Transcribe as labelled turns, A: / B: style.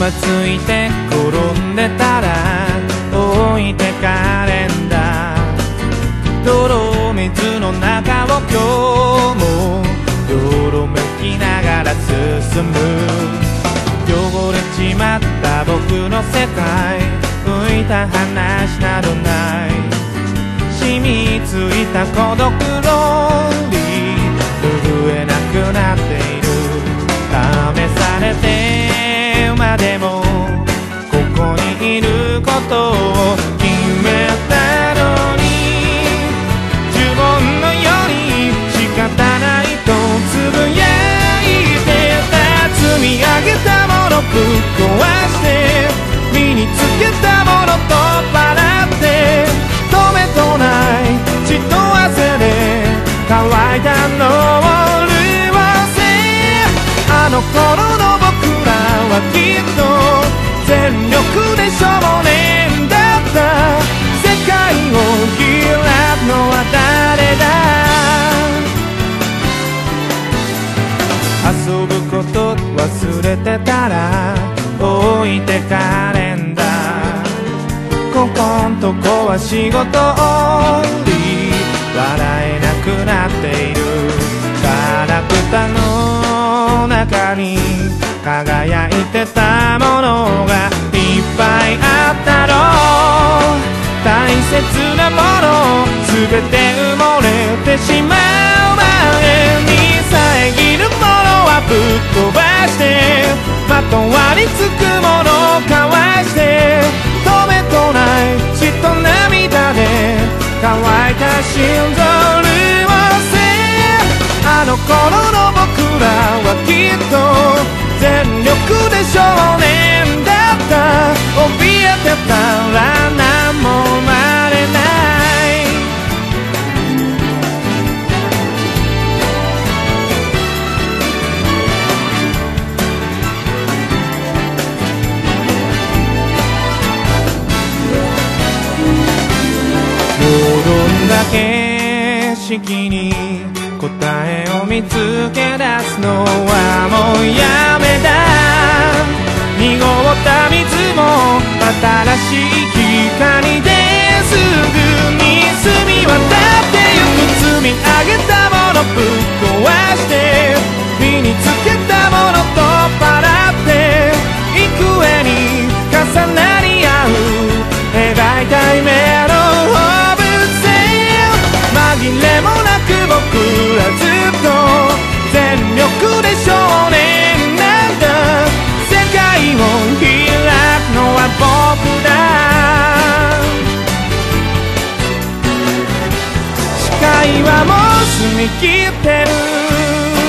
A: まついて転んでたら置いてかれんだ泥水の中を今日もよろめきながら進む。汚れちまった僕の世界。浮いた話などない。染みついた孤独の乾いたのを潤せあの頃の僕らはきっと全力で少年だった。世界を開くのは誰だ？遊ぶこと忘れてたら置いてかれんだ。ここんとこは仕事終わり。笑えないくなっているガラクタの中に輝いてたものがいっぱいあったろう。大切なもの全て埋もれてしまう前に遮るものはぶっ飛ばしてまとわりつくものをかわして止めとない。血と涙で乾いた心臓。景色に答えを見つけ出すのはもうやめだ。濁った水も新しい光ではもう澄み切ってる。